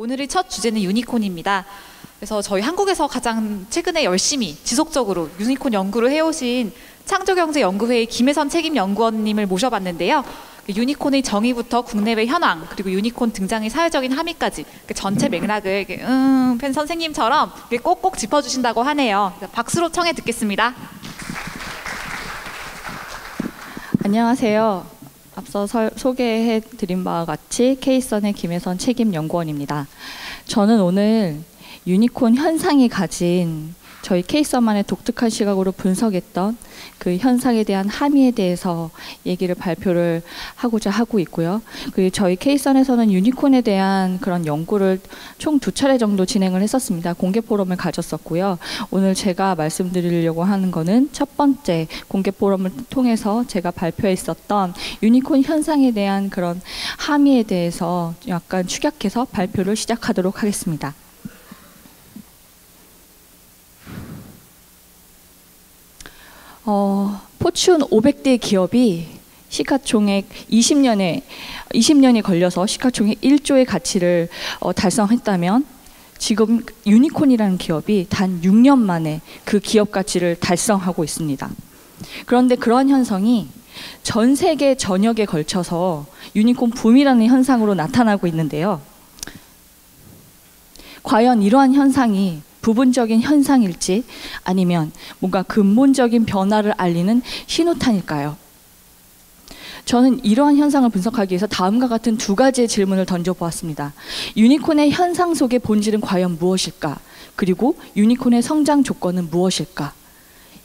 오늘의 첫 주제는 유니콘입니다. 그래서 저희 한국에서 가장 최근에 열심히 지속적으로 유니콘 연구를 해오신 창조경제연구회의 김애선 책임연구원님을 모셔봤는데요. 그 유니콘의 정의부터 국내외 현황 그리고 유니콘 등장의 사회적인 함의까지 그 전체 맥락을 이렇게 음, 펜 선생님처럼 꼭꼭 짚어주신다고 하네요. 박수로 청해 듣겠습니다. 안녕하세요. 앞서 설, 소개해 드린 바와 같이 KCERN의 김애선 책임 연구원입니다. 저는 오늘 유니콘 현상이 가진 저희 KCERN만의 독특한 시각으로 분석했던 그 현상에 대한 함의에 대해서 얘기를 발표를 하고자 하고 있고요. 그리고 저희 KCERN에서는 유니콘에 대한 그런 연구를 총 두 차례 정도 진행을 했었습니다. 공개 포럼을 가졌었고요. 오늘 제가 말씀드리려고 하는 거는 첫 번째 공개 포럼을 통해서 제가 발표했었던 유니콘 현상에 대한 그런 함의에 대해서 약간 축약해서 발표를 시작하도록 하겠습니다. 어, 포춘 500대 기업이 시가총액 20년에 20년이 걸려서 시가총액 1조의 가치를 어, 달성했다면 지금 유니콘이라는 기업이 단 6년 만에 그 기업 가치를 달성하고 있습니다. 그런데 그러한 현상이 전 세계 전역에 걸쳐서 유니콘 붐이라는 현상으로 나타나고 있는데요. 과연 이러한 현상이 부분적인 현상일지 아니면 뭔가 근본적인 변화를 알리는 신호탄일까요? 저는 이러한 현상을 분석하기 위해서 다음과 같은 두 가지의 질문을 던져보았습니다. 유니콘의 현상 속의 본질은 과연 무엇일까? 그리고 유니콘의 성장 조건은 무엇일까?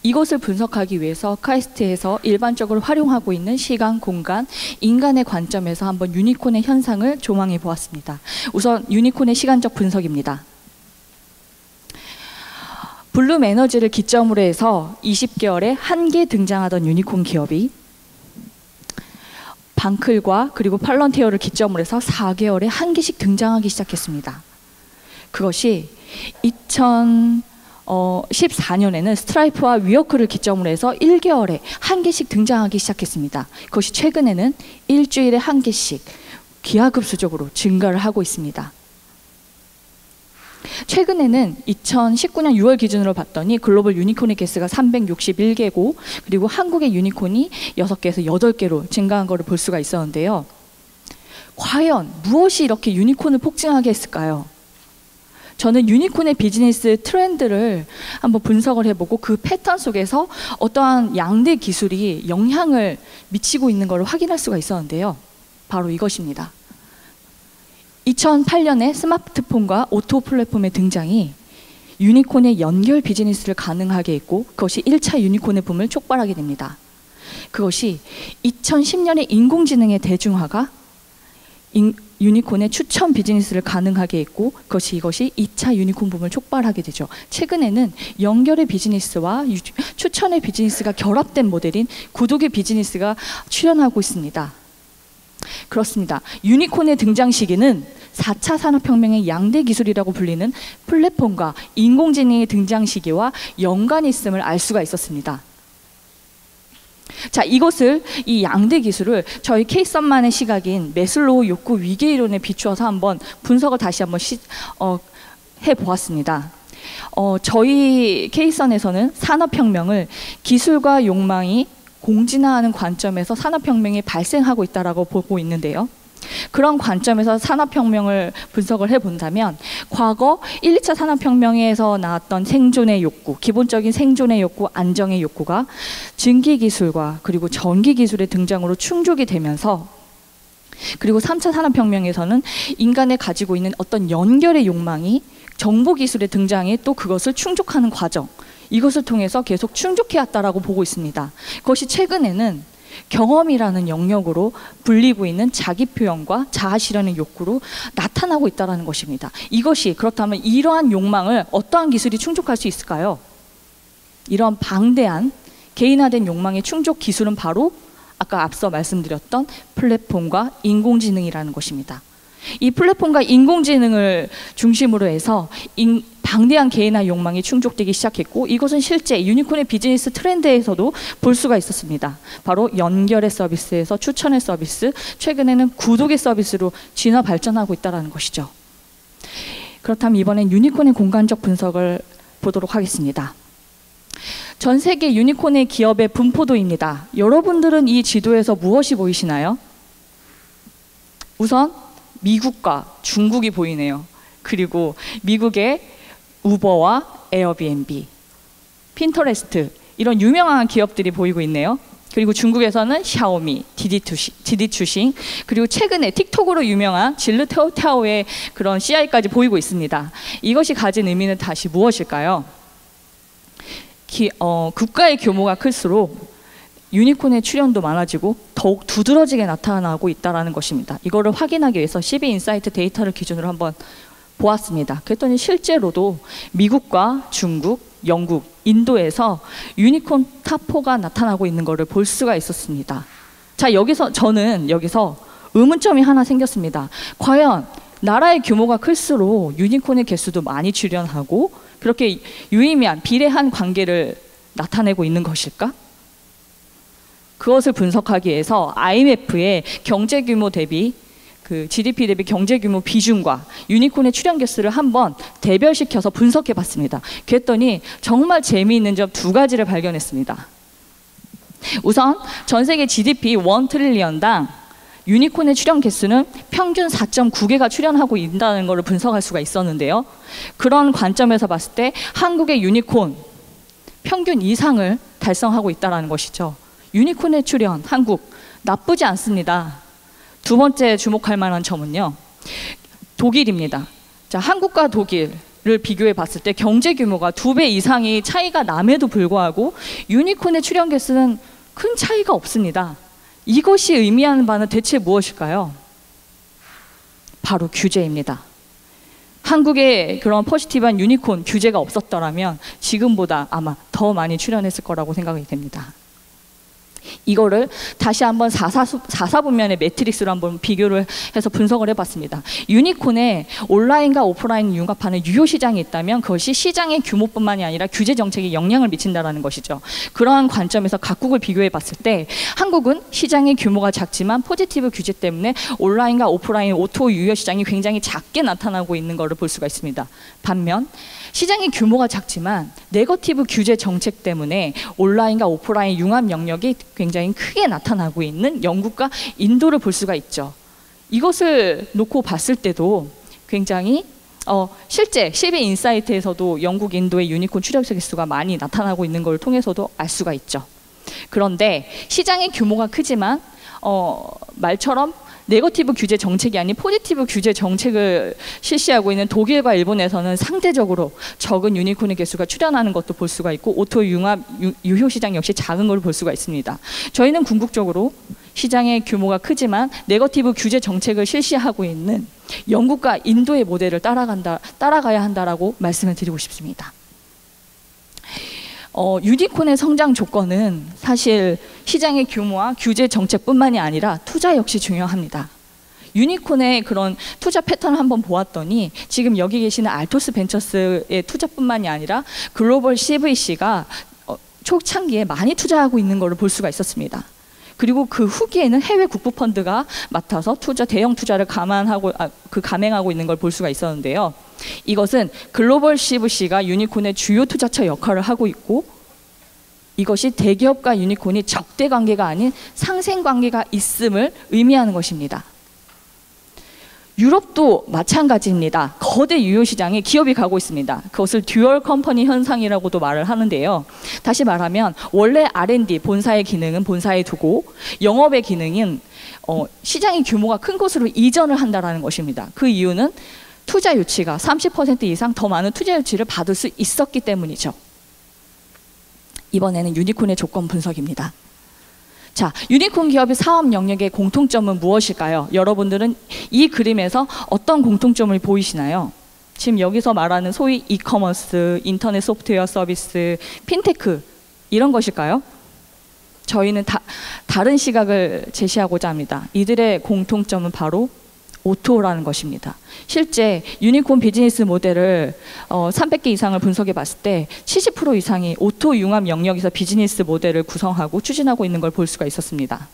이것을 분석하기 위해서 KCERN에서 일반적으로 활용하고 있는 시간, 공간, 인간의 관점에서 한번 유니콘의 현상을 조망해 보았습니다. 우선 유니콘의 시간적 분석입니다. 블룸 에너지를 기점으로 해서 20개월에 한 개 등장하던 유니콘 기업이 Vancl과 그리고 팔란티어를 기점으로 해서 4개월에 한 개씩 등장하기 시작했습니다. 그것이 2014년에는 스트라이프와 위어크를 기점으로 해서 1개월에 한 개씩 등장하기 시작했습니다. 그것이 최근에는 일주일에 한 개씩 기하급수적으로 증가를 하고 있습니다. 최근에는 2019년 6월 기준으로 봤더니 글로벌 유니콘의 개수가 361개고 그리고 한국의 유니콘이 6개에서 8개로 증가한 것을 볼 수가 있었는데요. 과연 무엇이 이렇게 유니콘을 폭증하게 했을까요? 저는 유니콘의 비즈니스 트렌드를 한번 분석을 해보고 그 패턴 속에서 어떠한 양대 기술이 영향을 미치고 있는 것을 확인할 수가 있었는데요. 바로 이것입니다. 2008년에 스마트폰과 오토 플랫폼의 등장이 유니콘의 연결 비즈니스를 가능하게 했고 그것이 1차 유니콘의 붐을 촉발하게 됩니다. 그것이 2010년에 인공지능의 대중화가 인, 유니콘의 추천 비즈니스를 가능하게 했고 그것이 이것이 2차 유니콘 붐을 촉발하게 되죠. 최근에는 연결의 비즈니스와 유, 추천의 비즈니스가 결합된 모델인 구독의 비즈니스가 출현하고 있습니다. 그렇습니다. 유니콘의 등장 시기는 4차 산업혁명의 양대 기술이라고 불리는 플랫폼과 인공지능의 등장 시기와 연관이 있음을 알 수가 있었습니다. 자, 이것을 이 양대 기술을 저희 KCERN만의 시각인 매슬로우 욕구 위계 이론에 비추어서 한번 분석을 다시 한번 시, 어, 해 보았습니다. 어, 저희 KCERN에서는 산업혁명을 기술과 욕망이 공진화하는 관점에서 산업혁명이 발생하고 있다라고 보고 있는데요. 그런 관점에서 산업혁명을 분석을 해본다면 과거 1, 2차 산업혁명에서 나왔던 생존의 욕구, 기본적인 생존의 욕구, 안정의 욕구가 증기기술과 그리고 전기기술의 등장으로 충족이 되면서 그리고 3차 산업혁명에서는 인간의 가지고 있는 어떤 연결의 욕망이 정보기술의 등장에 또 그것을 충족하는 과정 이것을 통해서 계속 충족해 왔다라고 보고 있습니다. 그것이 최근에는 경험이라는 영역으로 불리고 있는 자기 표현과 자아 실현의 욕구로 나타나고 있다는 것입니다. 이것이 그렇다면 이러한 욕망을 어떠한 기술이 충족할 수 있을까요? 이런 방대한 개인화된 욕망의 충족 기술은 바로 아까 앞서 말씀드렸던 플랫폼과 인공지능이라는 것입니다. 이 플랫폼과 인공지능을 중심으로 해서 인, 방대한 개인화 욕망이 충족되기 시작했고 이것은 실제 유니콘의 비즈니스 트렌드에서도 볼 수가 있었습니다. 바로 연결의 서비스에서 추천의 서비스, 최근에는 구독의 서비스로 진화 발전하고 있다는 것이죠. 그렇다면 이번엔 유니콘의 공간적 분석을 보도록 하겠습니다. 전 세계 유니콘의 기업의 분포도입니다. 여러분들은 이 지도에서 무엇이 보이시나요? 우선 미국과 중국이 보이네요. 그리고 미국의 우버와 에어비앤비, 핀터레스트 이런 유명한 기업들이 보이고 있네요. 그리고 중국에서는 샤오미, 디디투시, 디디추싱, 그리고 최근에 틱톡으로 유명한 진르터우탸오의 그런 CI까지 보이고 있습니다. 이것이 가진 의미는 다시 무엇일까요? 기, 어, 국가의 규모가 클수록 유니콘의 출현도 많아지고 더욱 두드러지게 나타나고 있다는 것입니다. 이거를 확인하기 위해서 CB Insight 데이터를 기준으로 한번 보았습니다. 그랬더니 실제로도 미국과 중국, 영국, 인도에서 유니콘 타포가 나타나고 있는 것을 볼 수가 있었습니다. 자, 여기서 저는 여기서 의문점이 하나 생겼습니다. 과연 나라의 규모가 클수록 유니콘의 개수도 많이 출현하고 그렇게 유의미한 비례한 관계를 나타내고 있는 것일까? 그것을 분석하기 위해서 IMF의 경제 규모 대비 그 GDP 대비 경제 규모 비중과 유니콘의 출현 개수를 한번 대별시켜서 분석해 봤습니다. 그랬더니 정말 재미있는 점 두 가지를 발견했습니다. 우선 전 세계 GDP 1 trillion당 유니콘의 출현 개수는 평균 4.9개가 출현하고 있다는 것을 분석할 수가 있었는데요. 그런 관점에서 봤을 때 한국의 유니콘 평균 이상을 달성하고 있다는 것이죠. 유니콘의 출현 한국 나쁘지 않습니다. 두 번째 주목할 만한 점은요. 독일입니다. 자, 한국과 독일을 비교해 봤을 때 경제 규모가 두 배 이상이 차이가 남에도 불구하고 유니콘의 출현 개수는 큰 차이가 없습니다. 이것이 의미하는 바는 대체 무엇일까요? 바로 규제입니다. 한국에 그런 포지티브한 유니콘 규제가 없었더라면 지금보다 아마 더 많이 출연했을 거라고 생각이 됩니다. 이거를 다시 한번 4사, 4사 분면의 매트릭스로 한번 비교를 해서 분석을 해봤습니다. 유니콘에 온라인과 오프라인 융합하는 유효 시장이 있다면 그것이 시장의 규모뿐만이 아니라 규제 정책에 영향을 미친다라는 것이죠. 그러한 관점에서 각국을 비교해 봤을 때 한국은 시장의 규모가 작지만 포지티브 규제 때문에 온라인과 오프라인 O2O 유효 시장이 굉장히 작게 나타나고 있는 것을 볼 수가 있습니다. 반면 시장의 규모가 작지만 네거티브 규제 정책 때문에 온라인과 오프라인 융합 영역이 굉장히 크게 나타나고 있는 영국과 인도를 볼 수가 있죠. 이것을 놓고 봤을 때도 굉장히 어, 실제 CB Insight에서도 영국, 인도의 유니콘 출현 개수가 많이 나타나고 있는 걸 통해서도 알 수가 있죠. 그런데 시장의 규모가 크지만 어, 말처럼 네거티브 규제 정책이 아닌 포지티브 규제 정책을 실시하고 있는 독일과 일본에서는 상대적으로 적은 유니콘의 개수가 출현하는 것도 볼 수가 있고 O2O 융합 유, 유효 시장 역시 작은 걸 볼 수가 있습니다. 저희는 궁극적으로 시장의 규모가 크지만 네거티브 규제 정책을 실시하고 있는 영국과 인도의 모델을 따라간다 따라가야 한다라고 말씀을 드리고 싶습니다. 어, 유니콘의 성장 조건은 사실 시장의 규모와 규제 정책뿐만이 아니라 투자 역시 중요합니다. 유니콘의 그런 투자 패턴을 한번 보았더니 지금 여기 계시는 알토스 벤처스의 투자뿐만이 아니라 글로벌 CVC가 어, 초창기에 많이 투자하고 있는 것을 볼 수가 있었습니다. 그리고 그 후기에는 해외 국부 펀드가 맡아서 투자 대형 투자를 감안하고 아, 그 감행하고 있는 걸 볼 수가 있었는데요. 이것은 글로벌 CVC가 유니콘의 주요 투자처 역할을 하고 있고 이것이 대기업과 유니콘이 적대 관계가 아닌 상생 관계가 있음을 의미하는 것입니다. 유럽도 마찬가지입니다. 거대 유효 시장에 기업이 가고 있습니다. 그것을 dual company 현상이라고도 말을 하는데요. 다시 말하면 원래 R&D 본사의 기능은 본사에 두고 영업의 기능은 어, 시장의 규모가 큰 곳으로 이전을 한다라는 것입니다. 그 이유는 투자 유치가 30% 이상 더 많은 투자 유치를 받을 수 있었기 때문이죠. 이번에는 유니콘의 조건 분석입니다. 자, 유니콘 기업의 사업 영역의 공통점은 무엇일까요? 여러분들은 이 그림에서 어떤 공통점을 보이시나요? 지금 여기서 말하는 소위 이커머스, 인터넷 소프트웨어 서비스, 핀테크 이런 것일까요? 저희는 다, 다른 시각을 제시하고자 합니다. 이들의 공통점은 바로 O2O라는 것입니다. 실제 유니콘 비즈니스 모델을 어, 300개 이상을 분석해 봤을 때 70% 이상이 O2O 융합 영역에서 비즈니스 모델을 구성하고 추진하고 있는 걸 볼 수가 있었습니다.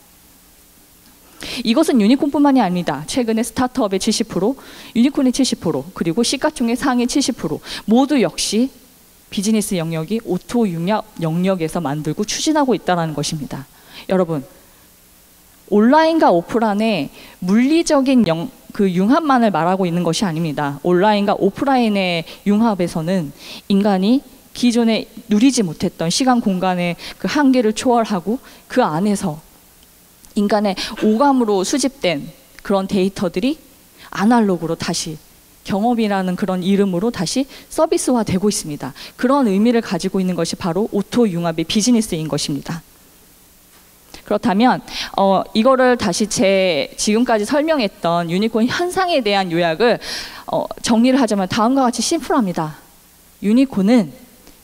이것은 유니콘뿐만이 아닙니다. 최근에 스타트업의 70%, 유니콘의 70%, 그리고 시가총액 상위 70% 모두 역시 비즈니스 영역이 O2O 융합 영역에서 만들고 추진하고 있다는 것입니다. 여러분, 온라인과 오프라인의 물리적인 영, 그 융합만을 말하고 있는 것이 아닙니다. 온라인과 오프라인의 융합에서는 인간이 기존에 누리지 못했던 시간 공간의 그 한계를 초월하고 그 안에서 인간의 오감으로 수집된 그런 데이터들이 아날로그로 다시 경험이라는 그런 이름으로 다시 서비스화되고 있습니다. 그런 의미를 가지고 있는 것이 바로 O2O 융합의 비즈니스인 것입니다. 그렇다면 어, 이거를 다시 제 지금까지 설명했던 유니콘 현상에 대한 요약을 어, 정리를 하자면 다음과 같이 심플합니다. 유니콘은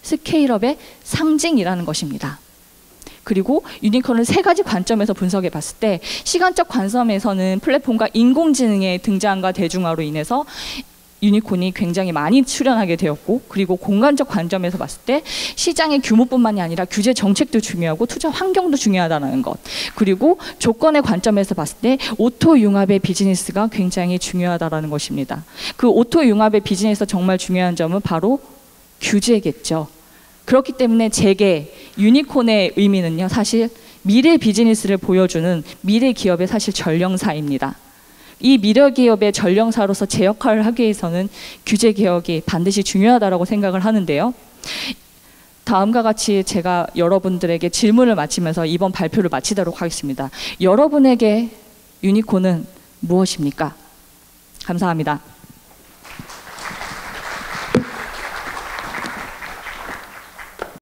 scale-up의 상징이라는 것입니다. 그리고 유니콘을 세 가지 관점에서 분석해 봤을 때 시간적 관점에서는 플랫폼과 인공지능의 등장과 대중화로 인해서 유니콘이 굉장히 많이 출현하게 되었고 그리고 공간적 관점에서 봤을 때 시장의 규모뿐만이 아니라 규제 정책도 중요하고 투자 환경도 중요하다는 것 그리고 조건의 관점에서 봤을 때 O2O 융합의 비즈니스가 굉장히 중요하다라는 것입니다. 그 O2O 융합의 비즈니스 정말 중요한 점은 바로 규제겠죠. 그렇기 때문에 제게 유니콘의 의미는요 사실 미래 비즈니스를 보여주는 미래 기업의 사실 전령사입니다. 이 미래 기업의 전령사로서 제 역할을 하기 위해서는 규제 개혁이 반드시 중요하다라고 생각을 하는데요. 다음과 같이 제가 여러분들에게 질문을 마치면서 이번 발표를 마치도록 하겠습니다. 여러분에게 유니콘은 무엇입니까? 감사합니다.